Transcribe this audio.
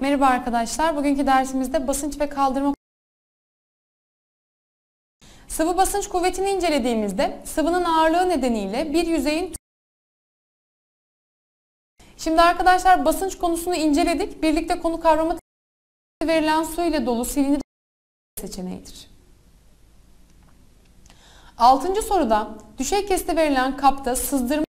Merhaba arkadaşlar. Bugünkü dersimizde basınç ve kaldırma Sıvı basınç kuvvetini incelediğimizde sıvının ağırlığı nedeniyle bir yüzeyin Şimdi arkadaşlar basınç konusunu inceledik. Birlikte konu kavramı verilen su ile dolu silindir seçeneğidir. Altıncı soruda düşey keste verilen kapta sızdırma